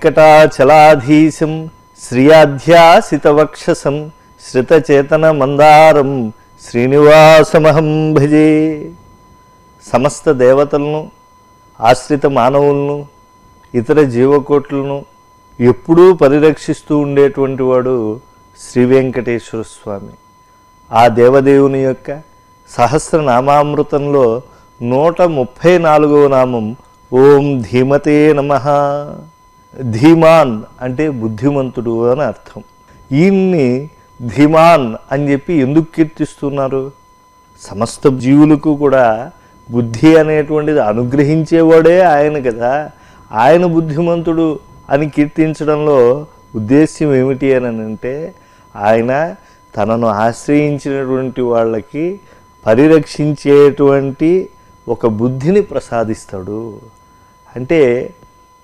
వెంకటాచలాధీశం శ్రియాధ్యాసితవక్షసం శ్రితచేతన మందారం శ్రీనివాసమహం భజే. సమస్త దేవతలను ఆశ్రిత మానవులను ఇతర జీవకోట్లను ఎప్పుడూ పరిరక్షిస్తూ ఉండేటువంటి వాడు శ్రీ వెంకటేశ్వర స్వామి. ఆ దేవదేవుని యొక్క సహస్రనామామృతంలో నూట ముప్పై నాలుగవ నామం ఓం ధీమతే నమ. ధీమాన్ అంటే బుద్ధిమంతుడు అని అర్థం. ఈయన్ని ధీమాన్ అని చెప్పి ఎందుకు కీర్తిస్తున్నారు? సమస్త జీవులకు కూడా బుద్ధి అనేటువంటిది అనుగ్రహించేవాడే ఆయన కదా. ఆయన బుద్ధిమంతుడు అని కీర్తించడంలో ఉద్దేశ్యం ఏమిటి అని అంటే ఆయన తనను ఆశ్రయించినటువంటి వాళ్ళకి పరిరక్షించేటువంటి ఒక బుద్ధిని ప్రసాదిస్తాడు. అంటే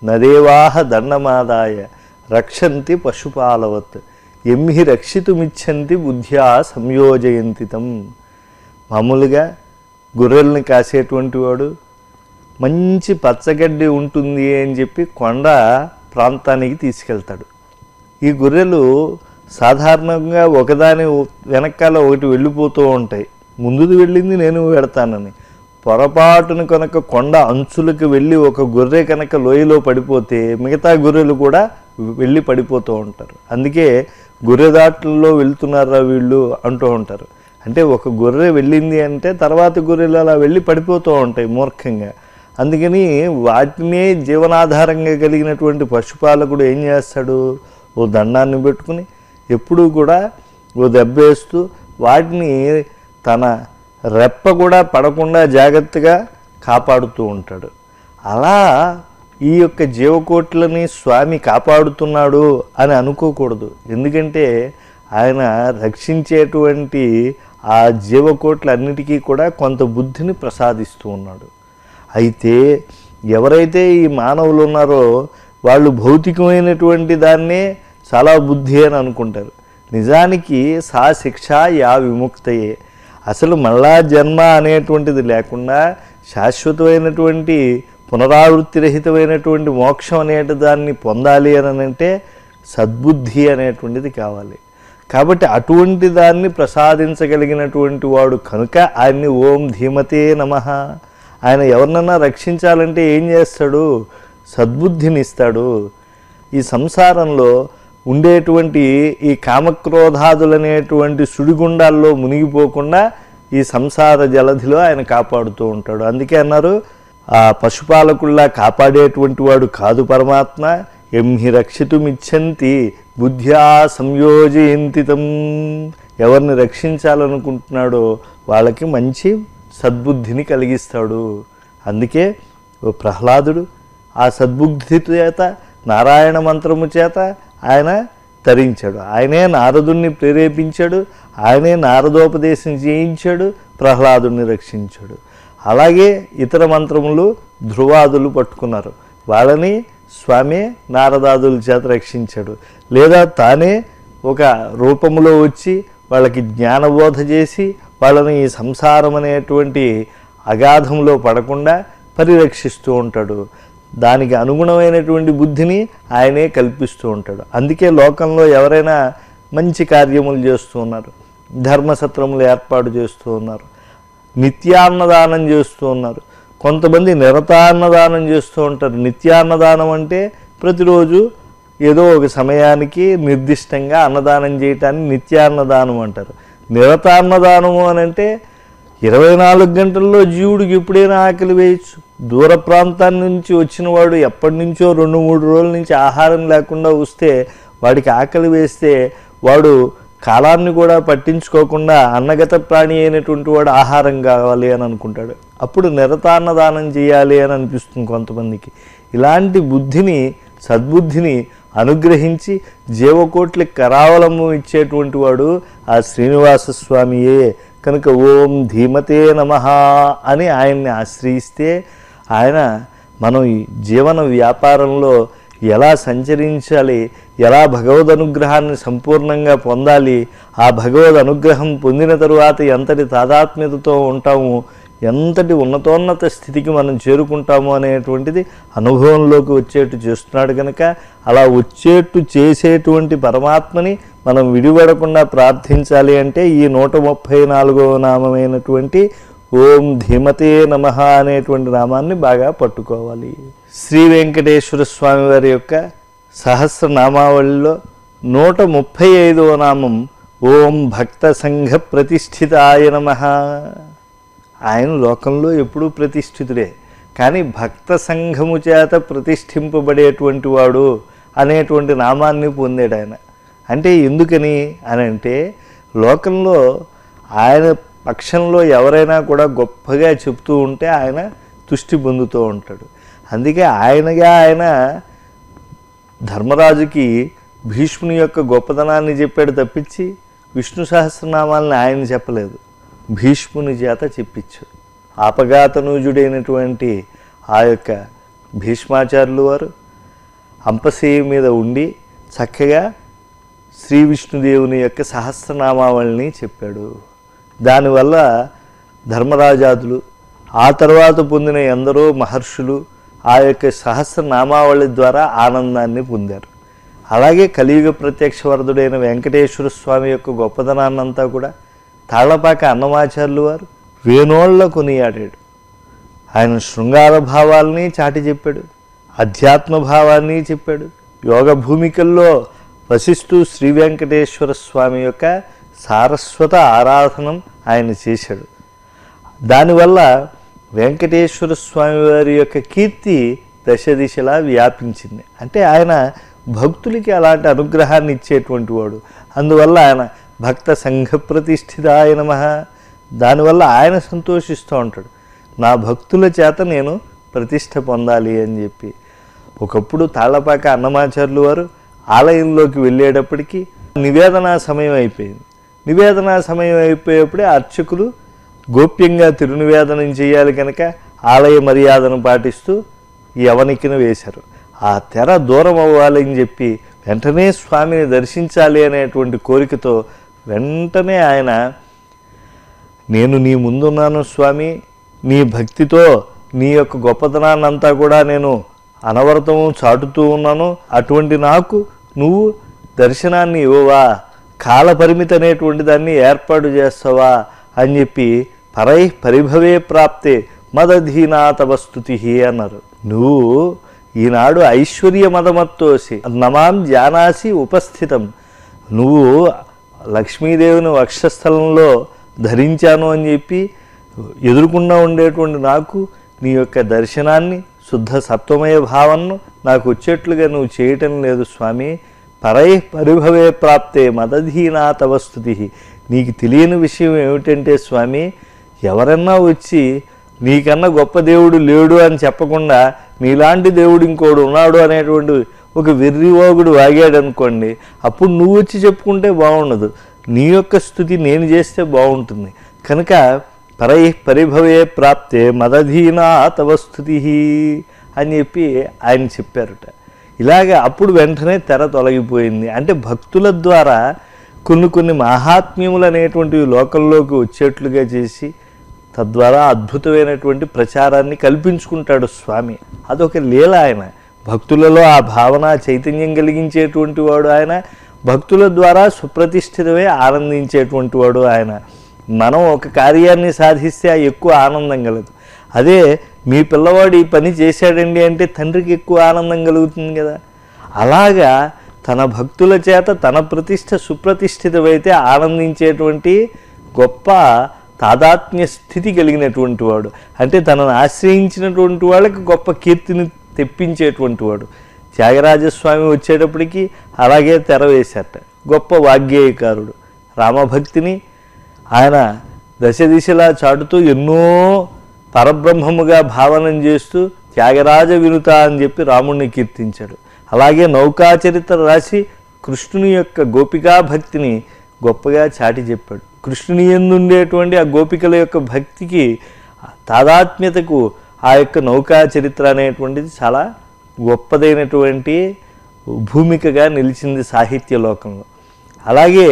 నదేవాహ దండమాదాయ రక్షంతి పశుపాలవత్ ఎమ్మి రక్షితుమిచ్చంతి బుద్ధ్యా సంయోజయంతితం. మామూలుగా గొర్రెల్ని కాసేటువంటి వాడు మంచి పచ్చగడ్డి ఉంటుంది అని చెప్పి కొండ ప్రాంతానికి తీసుకెళ్తాడు. ఈ గొర్రెలు సాధారణంగా ఒకదాని వెనకాల ఒకటి వెళ్ళిపోతూ ఉంటాయి. ముందుది వెళ్ళింది నేను వెడతానని. పొరపాటున కనుక కొండ అంచులకు వెళ్ళి ఒక గొర్రె కనుక లోయలో పడిపోతే మిగతా గొర్రెలు కూడా వెళ్ళి పడిపోతూ ఉంటారు. అందుకే గొర్రె దాట్లలో వెళ్తున్నారా వీళ్ళు అంటూ ఉంటారు. అంటే ఒక గొర్రె వెళ్ళింది అంటే తర్వాత గొర్రెలు అలా వెళ్ళి పడిపోతూ ఉంటాయి మూర్ఖంగా. అందుకని వాటినే జీవనాధారంగా కలిగినటువంటి పశుపాలకుడు ఏం చేస్తాడు? ఓ దండాన్ని పెట్టుకుని ఎప్పుడూ కూడా ఓ దెబ్బేస్తూ వాటిని తన రెప్ప కూడా పడకుండా జాగ్రత్తగా కాపాడుతూ ఉంటాడు. అలా ఈ యొక్క జీవకోట్లని స్వామి కాపాడుతున్నాడు అని అనుకోకూడదు. ఎందుకంటే ఆయన రక్షించేటువంటి ఆ జీవకోట్లన్నిటికీ కూడా కొంత బుద్ధిని ప్రసాదిస్తూ ఉన్నాడు. అయితే ఎవరైతే ఈ మానవులు ఉన్నారో వాళ్ళు భౌతికమైనటువంటి దాన్నే చాలా బుద్ధి అని అనుకుంటారు. నిజానికి సా శిక్ష యా విముక్తయే. అసలు మళ్ళా జన్మ అనేటువంటిది లేకుండా శాశ్వతమైనటువంటి పునరావృత్తి రహితమైనటువంటి మోక్షం అనేటి దాన్ని పొందాలి అని అంటే సద్బుద్ధి అనేటువంటిది కావాలి. కాబట్టి అటువంటి దాన్ని ప్రసాదించగలిగినటువంటి వాడు కనుక ఆయన్ని ఓం ధీమతే నమ. ఆయన ఎవరినన్నా రక్షించాలంటే ఏం చేస్తాడు? సద్బుద్ధిని ఇస్తాడు. ఈ సంసారంలో ఉండేటువంటి ఈ కామక్రోధాదులనేటువంటి సుడిగుండాల్లో మునిగిపోకుండా ఈ సంసార జలధిలో ఆయన కాపాడుతూ ఉంటాడు. అందుకే అన్నారు ఆ పశుపాలకుల్లా కాపాడేటువంటి వాడు కాదు పరమాత్మ ఎంహి రక్షితుమిచ్చంతి బుద్ధ్యా సంయోజయంతితం. ఎవరిని రక్షించాలనుకుంటున్నాడో వాళ్ళకి మంచి సద్బుద్ధిని కలిగిస్తాడు. అందుకే ఓ ప్రహ్లాదుడు ఆ సద్బుద్ధి చేత నారాయణ మంత్రము చేత ఆయన తరించాడు. ఆయనే నారదుణ్ణి ప్రేరేపించాడు. ఆయనే నారదోపదేశం చేయించాడు ప్రహ్లాదుని రక్షించాడు. అలాగే ఇతర మంత్రములు ధ్రువాదులు పట్టుకున్నారు. వాళ్ళని స్వామి నారదాదుల చేత రక్షించాడు. లేదా తానే ఒక రూపములో వచ్చి వాళ్ళకి జ్ఞానబోధ చేసి వాళ్ళని ఈ సంసారం అనేటువంటి అగాధంలో పడకుండా పరిరక్షిస్తూ ఉంటాడు. దానికి అనుగుణమైనటువంటి బుద్ధిని ఆయనే కల్పిస్తూ ఉంటాడు. అందుకే లోకంలో ఎవరైనా మంచి కార్యములు చేస్తూ ఉన్నారు. ధర్మసత్రములు ఏర్పాటు చేస్తూ ఉన్నారు. నిత్యాన్నదానం చేస్తూ ఉన్నారు. కొంతమంది నిరతాన్నదానం చేస్తూ ఉంటారు. నిత్యాన్నదానం అంటే ప్రతిరోజు ఏదో ఒక సమయానికి నిర్దిష్టంగా అన్నదానం చేయటాన్ని నిత్యాన్నదానం అంటారు. నిరతాన్నదానము అని అంటే ఇరవై నాలుగు గంటల్లో జీవుడికి ఎప్పుడైనా ఆకలి వేయచ్చు. దూర ప్రాంతాల నుంచి వచ్చిన వాడు ఎప్పటి నుంచో రెండు మూడు రోజుల నుంచి ఆహారం లేకుండా వస్తే వాడికి ఆకలి వేస్తే వాడు కాలాన్ని కూడా పట్టించుకోకుండా అన్నగత ప్రాణి అయినటువంటి వాడు ఆహారం కావాలి అని అనుకుంటాడు. అప్పుడు నిరతాన్నదానం చేయాలి అని అనిపిస్తుంది కొంతమందికి. ఇలాంటి బుద్ధిని సద్బుద్ధిని అనుగ్రహించి జీవకోట్లకి కరావలంబం ఇచ్చేటువంటి వాడు ఆ శ్రీనివాస స్వామియే. కనుక ఓం ధీమతే నమ అని ఆయన్ని ఆశ్రయిస్తే ఆయన మనం జీవన వ్యాపారంలో ఎలా సంచరించాలి ఎలా భగవద్ అనుగ్రహాన్ని సంపూర్ణంగా పొందాలి ఆ భగవద్ అనుగ్రహం పొందిన తరువాత ఎంతటి తాదాత్మ్యతతో ఉంటాము ఎంతటి ఉన్నతోన్నత స్థితికి మనం చేరుకుంటాము అనేటువంటిది అనుభవంలోకి వచ్చేట్టు చేస్తున్నాడు కనుక అలా వచ్చేట్టు చేసేటువంటి పరమాత్మని మనం విడిపడకుండా ప్రార్థించాలి అంటే ఈ నూట ముప్పై నాలుగవ నామమైనటువంటి ఓం ధీమతే నమ అనేటువంటి నామాన్ని బాగా పట్టుకోవాలి. శ్రీ వెంకటేశ్వర స్వామి వారి యొక్క సహస్రనామావళిలో నూట ముప్పై ఐదవ నామం ఓం భక్త సంఘ ప్రతిష్ఠితాయ నమ. ఆయన లోకంలో ఎప్పుడూ ప్రతిష్ఠితుడే. కానీ భక్త సంఘము చేత ప్రతిష్ఠింపబడేటువంటి వాడు అనేటువంటి నామాన్ని పొందాడు ఆయన. అంటే ఎందుకని అని అంటే లోకంలో ఆయన పక్షంలో ఎవరైనా కూడా గొప్పగా చెప్తూ ఉంటే ఆయన తుష్టి పొందుతూ ఉంటాడు. అందుకే ఆయనగా ఆయన ధర్మరాజుకి భీష్ముని యొక్క గొప్పతనాన్ని చెప్పాడు తప్పించి విష్ణు సహస్రనామాలని ఆయన చెప్పలేదు. భీష్ముని చేత చెప్పించాడు ఆపఘాతనూజుడైనటువంటి ఆ యొక్క భీష్మాచార్యులు వారు అంపశయ్య మీద ఉండి చక్కగా శ్రీ విష్ణుదేవుని యొక్క సహస్రనామావళిని చెప్పాడు. దానివల్ల ధర్మరాజాదులు ఆ తర్వాత పొందిన ఎందరో మహర్షులు ఆ యొక్క సహస్రనామావళి ద్వారా ఆనందాన్ని పొందారు. అలాగే కలియుగ ప్రత్యక్ష వరదుడైన వెంకటేశ్వర స్వామి యొక్క గొప్పదనాన్నంతా కూడా తాళ్ళపాక అన్నమాచార్యులు వారు వేణోళ్ళ కొనియాడాడు. ఆయన శృంగార భావాల్ని చాటి చెప్పాడు అధ్యాత్మ భావాన్ని చెప్పాడు. యోగ భూమికల్లో వసిస్తూ శ్రీ వెంకటేశ్వర స్వామి యొక్క సారస్వత ఆరాధనం ఆయన చేశాడు. దానివల్ల వెంకటేశ్వర స్వామి వారి యొక్క కీర్తి దశ దిశలా వ్యాపించింది. అంటే ఆయన భక్తులకి అలాంటి అనుగ్రహాన్ని ఇచ్చేటువంటి వాడు. అందువల్ల ఆయన భక్త సంఘ ప్రతిష్ఠిత ఆయన దానివల్ల ఆయన సంతోషిస్తూ ఉంటాడు. నా భక్తుల చేత నేను ప్రతిష్ట పొందాలి అని చెప్పి. ఒకప్పుడు తాళ్ళపాక అన్నమాచార్యులు వారు ఆలయంలోకి వెళ్ళేటప్పటికి నివేదన సమయం అయిపోయింది. నివేదన సమయం అయిపోయేప్పుడే అర్చకులు గోప్యంగా తిరునివేదనం చేయాలి కనుక ఆలయ మర్యాదను పాటిస్తూ యవనికిని వేశారు. ఆ తెర దూరం అవ్వాలని చెప్పి వెంటనే స్వామిని దర్శించాలి అనేటువంటి కోరికతో వెంటనే ఆయన నేను నీ ముందున్నాను స్వామి నీ భక్తితో నీ యొక్క గొప్పతనాన్నంతా కూడా నేను అనవరతము చాటుతూ ఉన్నాను. అటువంటి నాకు నువ్వు దర్శనాన్ని ఇవ్వవా? కాలపరిమితి అనేటువంటి దాన్ని ఏర్పాటు చేస్తావా? అని చెప్పి పరై పరిభవే ప్రాప్తే మదధీనాతవ స్తుతి అన్నారు. నువ్వు ఈనాడు ఐశ్వర్య మదమత్తోసి నమాం జానాసి ఉపస్థితం. నువ్వు లక్ష్మీదేవిని వక్షస్థలంలో ధరించాను అని చెప్పి ఎదురుకుండా ఉండేటువంటి నాకు నీ యొక్క దర్శనాన్ని శుద్ధ సత్వమయ భావనను నాకు వచ్చేట్లుగా నువ్వు చేయటం లేదు స్వామి. పరై పరిభవే ప్రాప్తే మదధీనా తవస్థుతి నీకు తెలియని విషయం ఏమిటంటే స్వామి ఎవరన్నా వచ్చి నీకన్నా గొప్ప దేవుడు లేడు అని చెప్పకుండా నీలాంటి దేవుడు ఇంకోడు ఉన్నాడు అనేటువంటి ఒక వెర్రివాగుడు వాగాడు అనుకోండి అప్పుడు నువ్వు వచ్చి చెప్పుకుంటే బాగుండదు. నీ యొక్క స్థుతి నేను చేస్తే బాగుంటుంది. కనుక పరై పరిభవే ప్రాప్తే మదధీనా తవ స్థుతి అని చెప్పి ఆయన చెప్పారట. ఇలాగ అప్పుడు వెంటనే తెర తొలగిపోయింది. అంటే భక్తుల ద్వారా కొన్ని కొన్ని మహాత్మ్యములు అనేటువంటివి లోకంలోకి వచ్చేట్లుగా చేసి తద్వారా అద్భుతమైనటువంటి ప్రచారాన్ని కల్పించుకుంటాడు స్వామి. అదొక లీల ఆయన. భక్తులలో ఆ భావన చైతన్యం కలిగించేటువంటి వాడు ఆయన. భక్తుల ద్వారా సుప్రతిష్ఠితమే ఆనందించేటువంటి వాడు ఆయన. మనం ఒక కార్యాన్ని సాధిస్తే ఎక్కువ ఆనందం కలదు. అదే మీ పిల్లవాడు ఈ పని చేశాడండి అంటే తండ్రికి ఎక్కువ ఆనందం కలుగుతుంది కదా. అలాగా తన భక్తుల చేత తన ప్రతిష్ట సుప్రతిష్ఠితమైతే ఆనందించేటువంటి గొప్ప తాదాత్మ్య స్థితి కలిగినటువంటి వాడు. అంటే తనను ఆశ్రయించినటువంటి వాళ్ళకి గొప్ప కీర్తిని తెప్పించేటువంటి వాడు. త్యాగరాజస్వామి వచ్చేటప్పటికి అలాగే తెర వేశారట. గొప్ప వాగ్గేయకారుడు. రామభక్తిని ఆయన దశ దిశలా చాటుతూ ఎన్నో పరబ్రహ్మముగా భావనం చేస్తూ త్యాగరాజ వినుత అని చెప్పి రాముణ్ణి కీర్తించాడు. అలాగే నౌకాచరిత్ర రాసి కృష్ణుని యొక్క గోపికా భక్తిని గొప్పగా చాటి చెప్పాడు. కృష్ణుని ఎందుండేటువంటి ఆ గోపికల యొక్క భక్తికి తాదాత్మ్యతకు ఆ యొక్క నౌకా చరిత్ర అనేటువంటిది చాలా గొప్పదైనటువంటి భూమికగా నిలిచింది సాహిత్య లోకంలో. అలాగే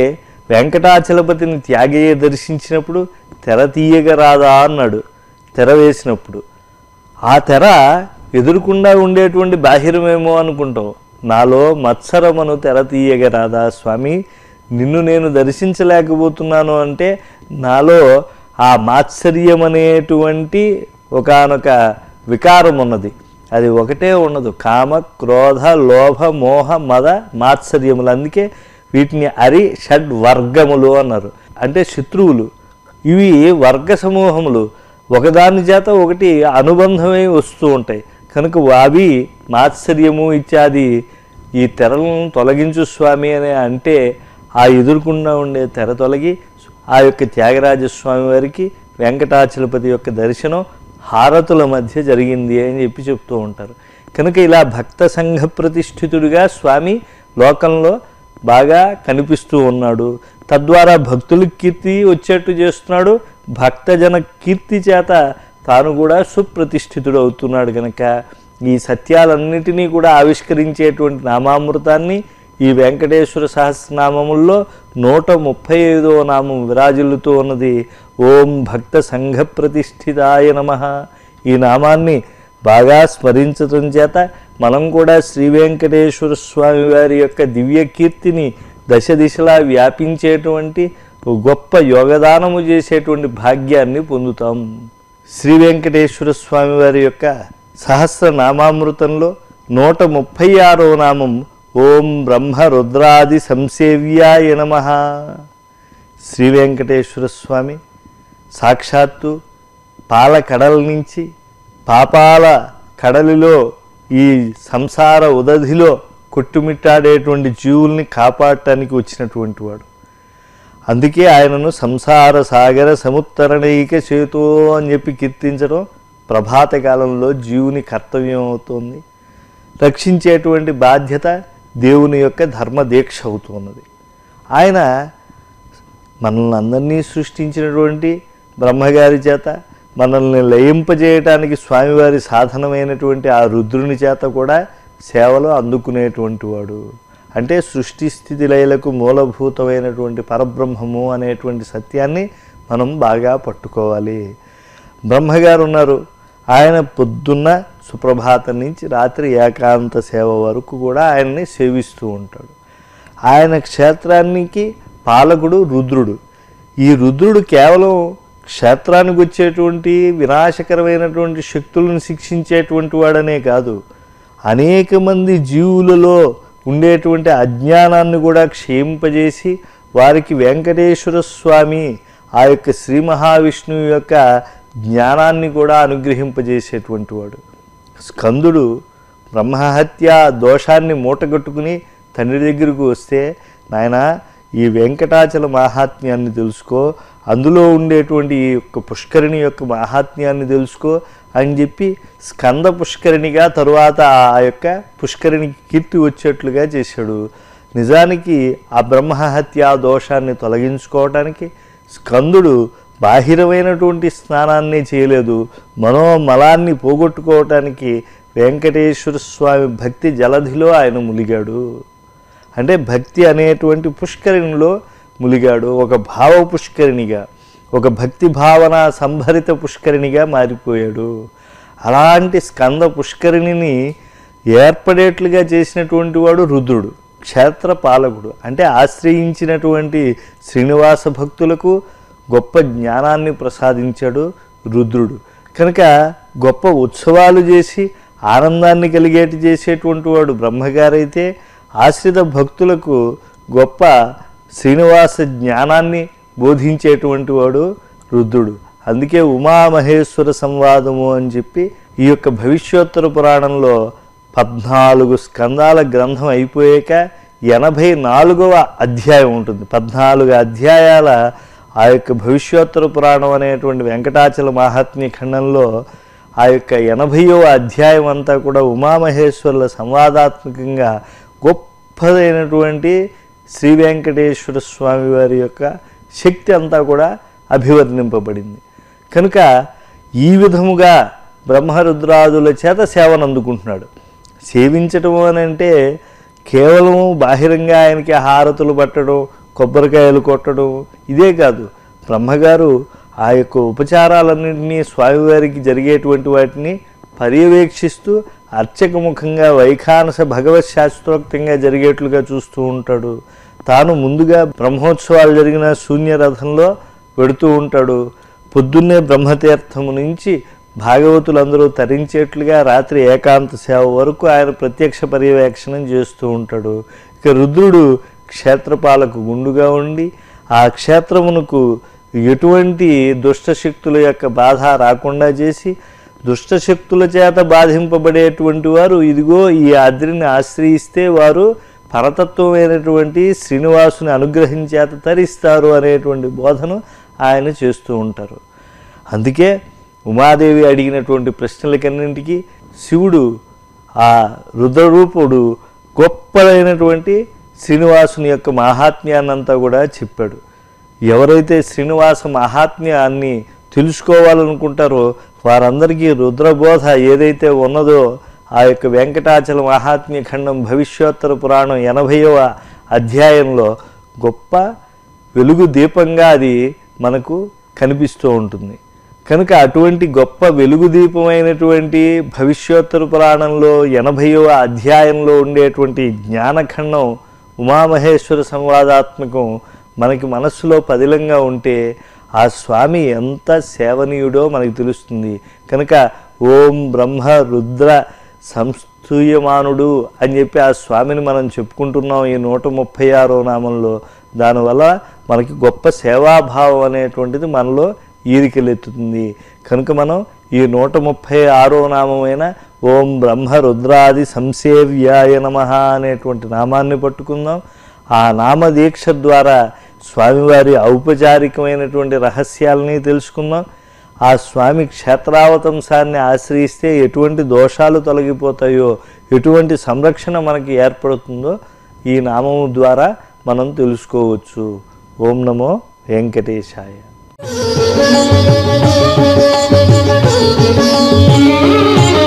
వెంకటాచలపతిని త్యాగయ్య దర్శించినప్పుడు తెర తీయగా రాదా అన్నాడు తెర వేసినప్పుడు. ఆ తెర ఎదురుకుండా ఉండేటువంటి బాహిరమేమో అనుకుంటాం. నాలో మత్సరమును తెర తీయగరాదా స్వామి నిన్ను నేను దర్శించలేకపోతున్నాను అంటే నాలో ఆ మాత్సర్యం అనేటువంటి ఒకానొక వికారం ఉన్నది అది ఒకటే ఉండదు కామ క్రోధ లోభ మోహ మద మాత్సర్యములు. అందుకే వీటిని అరి షడ్ వర్గములు అన్నారు. అంటే శత్రువులు. ఇవి వర్గ సమూహములు. ఒకదాని చేత ఒకటి అనుబంధమై వస్తూ ఉంటాయి. కనుక అవి మాత్సర్యము ఇత్యాది ఈ తెరలను తొలగించు స్వామి అని అంటే ఆ ఎదురుకుండా ఉండే తెర తొలగి ఆ యొక్క త్యాగరాజస్వామి వారికి వెంకటాచలపతి యొక్క దర్శనం హారతుల మధ్య జరిగింది అని చెప్పి చెప్తూ ఉంటారు. కనుక ఇలా భక్త సంఘ ప్రతిష్ఠితుడిగా స్వామి లోకంలో బాగా కనిపిస్తూ ఉన్నాడు. తద్వారా భక్తులకు కీర్తి వచ్చేట్టు చేస్తున్నాడు. భక్తజన కీర్తి చేత తాను కూడా సుప్రతిష్ఠితుడు అవుతున్నాడు కనుక ఈ సత్యాలన్నిటినీ కూడా ఆవిష్కరించేటువంటి నామామృతాన్ని ఈ వెంకటేశ్వర సహస్రనామముల్లో నూట ముప్పై ఐదవ నామం విరాజిల్లుతూ ఉన్నది. ఓం భక్త సంఘ ప్రతిష్ఠితాయ నమ. ఈ నామాన్ని బాగా స్మరించటం చేత మనం కూడా శ్రీ వెంకటేశ్వర స్వామి వారి యొక్క దివ్య కీర్తిని దశ దిశలా వ్యాపించేటువంటి గొప్ప యోగదానము చేసేటువంటి భాగ్యాన్ని పొందుతాం. శ్రీ వెంకటేశ్వర స్వామి వారి యొక్క సహస్ర నామామృతంలో నూట ముప్పై ఆరో నామం ఓం బ్రహ్మ రుద్రాది సంసేవ్యాయ నమ. శ్రీ వెంకటేశ్వర స్వామి సాక్షాత్తు పాల కడల నుంచి పాపాల కడలిలో ఈ సంసార ఉదధిలో కొట్టుమిట్టాడేటువంటి జీవుల్ని కాపాడటానికి వచ్చినటువంటి వాడు. అందుకే ఆయనను సంసార సాగర సముత్తరణైక చేతో అని చెప్పి కీర్తించడం ప్రభాత కాలంలో జీవుని కర్తవ్యం అవుతుంది. రక్షించేటువంటి బాధ్యత దేవుని యొక్క ధర్మ దీక్ష అవుతున్నది. ఆయన మనల్ని అందరినీ సృష్టించినటువంటి బ్రహ్మగారి చేత మనల్ని లయింపజేయటానికి స్వామివారి సాధనమైనటువంటి ఆ రుద్రుని చేత కూడా సేవలు అందుకునేటువంటి వాడు అంటే సృష్టి స్థితి లయలకు మూలభూతమైనటువంటి పరబ్రహ్మము అనేటువంటి సత్యాన్ని మనం బాగా పట్టుకోవాలి. బ్రహ్మగారు ఉన్నారు ఆయన పొద్దున్న సుప్రభాతం నుంచి రాత్రి ఏకాంత సేవ వరకు కూడా ఆయన్ని సేవిస్తూ ఉంటాడు. ఆయన క్షేత్రానికి పాలకుడు రుద్రుడు. ఈ రుద్రుడు కేవలం క్షేత్రానికి వచ్చేటువంటి వినాశకరమైనటువంటి శక్తులను శిక్షించేటువంటి వాడనే కాదు. అనేక మంది జీవులలో ఉండేటువంటి అజ్ఞానాన్ని కూడా క్షేమింపజేసి వారికి వెంకటేశ్వర స్వామి ఆ యొక్క శ్రీ మహావిష్ణువు యొక్క జ్ఞానాన్ని కూడా అనుగ్రహింపజేసేటువంటి వాడు. స్కందుడు బ్రహ్మహత్య దోషాన్ని మూటగట్టుకుని తండ్రి దగ్గరకు వస్తే నాయనా ఈ వెంకటాచల మాహాత్మ్యాన్ని తెలుసుకో అందులో ఉండేటువంటి ఈ యొక్క పుష్కరిణి యొక్క మాహాత్మ్యాన్ని తెలుసుకో అని చెప్పి స్కంద పుష్కరిణిగా తరువాత ఆ యొక్క పుష్కరిణికి కీర్తి వచ్చేట్లుగా చేశాడు. నిజానికి ఆ బ్రహ్మహత్య దోషాన్ని తొలగించుకోవటానికి స్కందుడు బాహిరమైనటువంటి స్నానాన్ని చేయలేదు. మనోమలాన్ని పోగొట్టుకోవటానికి వెంకటేశ్వర స్వామి భక్తి జలధిలో ఆయన ములిగాడు అంటే భక్తి అనేటువంటి పుష్కరిణిలో ములిగాడు ఒక భావ పుష్కరిణిగా ఒక భక్తి భావన సంభరిత పుష్కరిణిగా మారిపోయాడు. అలాంటి స్కంద పుష్కరిణిని ఏర్పడేట్లుగా చేసినటువంటి వాడు రుద్రుడు క్షేత్ర పాలకుడు. అంటే ఆశ్రయించినటువంటి శ్రీనివాస భక్తులకు గొప్ప జ్ఞానాన్ని ప్రసాదించాడు రుద్రుడు. కనుక గొప్ప ఉత్సవాలు చేసి ఆనందాన్ని కలిగేటి చేసేటువంటి వాడు బ్రహ్మగారైతే ఆశ్రిత భక్తులకు గొప్ప శ్రీనివాస జ్ఞానాన్ని బోధించేటువంటి వాడు రుద్రుడు. అందుకే ఉమామహేశ్వర సంవాదము అని చెప్పి ఈ యొక్క భవిష్యోత్తర పురాణంలో పద్నాలుగు స్కందాల గ్రంథం అయిపోయాక ఎనభై నాలుగవ అధ్యాయం ఉంటుంది. పద్నాలుగు అధ్యాయాల ఆ యొక్క భవిష్యోత్తర పురాణం అనేటువంటి వెంకటాచల మహాత్మ్య ఖండంలో ఆ యొక్క ఎనభైవ అధ్యాయం అంతా కూడా ఉమామహేశ్వరుల సంవాదాత్మకంగా గొప్పదైనటువంటి శ్రీ వెంకటేశ్వర స్వామి వారి యొక్క శక్తి అంతా కూడా అభివర్ణింపబడింది. కనుక ఈ విధముగా బ్రహ్మరుద్రాదుల చేత సేవను అందుకుంటున్నాడు. సేవించటం అని అంటే కేవలం బాహిరంగా ఆయనకి హారతులు పట్టడం కొబ్బరికాయలు కొట్టడం ఇదే కాదు. బ్రహ్మగారు ఆ యొక్క ఉపచారాలన్నింటినీ స్వామివారికి జరిగేటువంటి వాటిని పర్యవేక్షిస్తూ అర్చకముఖంగా వైఖానస భగవత్ శాస్త్రోక్తంగా జరిగేట్లుగా చూస్తూ ఉంటాడు. తాను ముందుగా బ్రహ్మోత్సవాలు జరిగిన శూన్యరథంలో పెడుతూ ఉంటాడు. పొద్దున్నే బ్రహ్మతీర్థము నుంచి భాగవతులందరూ తరించేట్లుగా రాత్రి ఏకాంత సేవ వరకు ఆయన ప్రత్యక్ష పర్యవేక్షణం చేస్తూ ఉంటాడు. ఇక రుద్రుడు క్షేత్రపాలకు గుండుగా ఉండి ఆ క్షేత్రమునకు ఎటువంటి దుష్టశక్తుల యొక్క బాధ రాకుండా చేసి దుష్టశక్తుల చేత బాధింపబడేటువంటి వారు ఇదిగో ఈ అద్రిని ఆశ్రయిస్తే వారు పరతత్వమైనటువంటి శ్రీనివాసుని అనుగ్రహించేత తరిస్తారు అనేటువంటి బోధను ఆయన చేస్తూ ఉంటారు. అందుకే ఉమాదేవి అడిగినటువంటి ప్రశ్నలకన్నింటికి శివుడు ఆ రుద్రరూపుడు గొప్పదైనటువంటి శ్రీనివాసుని యొక్క మహాత్మ్యాన్నంతా కూడా చెప్పాడు. ఎవరైతే శ్రీనివాస మహాత్మ్యాన్ని తెలుసుకోవాలనుకుంటారో వారందరికీ రుద్రబోధ ఏదైతే ఉన్నదో ఆ యొక్క వెంకటాచల మహాత్మ్య ఖండం భవిష్యోత్తర పురాణం ఎనభైవ అధ్యాయంలో గొప్ప వెలుగు దీపంగా అది మనకు కనిపిస్తూ ఉంటుంది. కనుక అటువంటి గొప్ప వెలుగు దీపమైనటువంటి భవిష్యోత్తర పురాణంలో ఎనభైవ అధ్యాయంలో ఉండేటువంటి జ్ఞానఖండం ఉమామహేశ్వర సంవాదాత్మకం మనకి మనస్సులో పదిలంగా ఉంటే ఆ స్వామి ఎంత సేవనీయుడో మనకు తెలుస్తుంది. కనుక ఓం బ్రహ్మ రుద్ర సంస్థూయమానుడు అని చెప్పి ఆ స్వామిని మనం చెప్పుకుంటున్నాం ఈ నూట ముప్పై ఆరో నామంలో. దానివల్ల మనకి గొప్ప సేవాభావం అనేటువంటిది మనలో ఈరికలెత్తుతుంది. కనుక మనం ఈ నూట ముప్పై ఆరో నామమైన ఓం బ్రహ్మ రుద్రాది సంసేవ్యాయ నమ అనేటువంటి నామాన్ని పట్టుకుందాం. ఆ నామదీక్ష ద్వారా స్వామివారి ఔపచారికమైనటువంటి రహస్యాలని తెలుసుకుందాం. ఆ స్వామి క్షేత్రావతంసాన్ని ఆశ్రయిస్తే ఎటువంటి దోషాలు తొలగిపోతాయో ఎటువంటి సంరక్షణ మనకి ఏర్పడుతుందో ఈ నామము ద్వారా మనం తెలుసుకోవచ్చు. ఓం నమో వెంకటేశాయ. Thank you.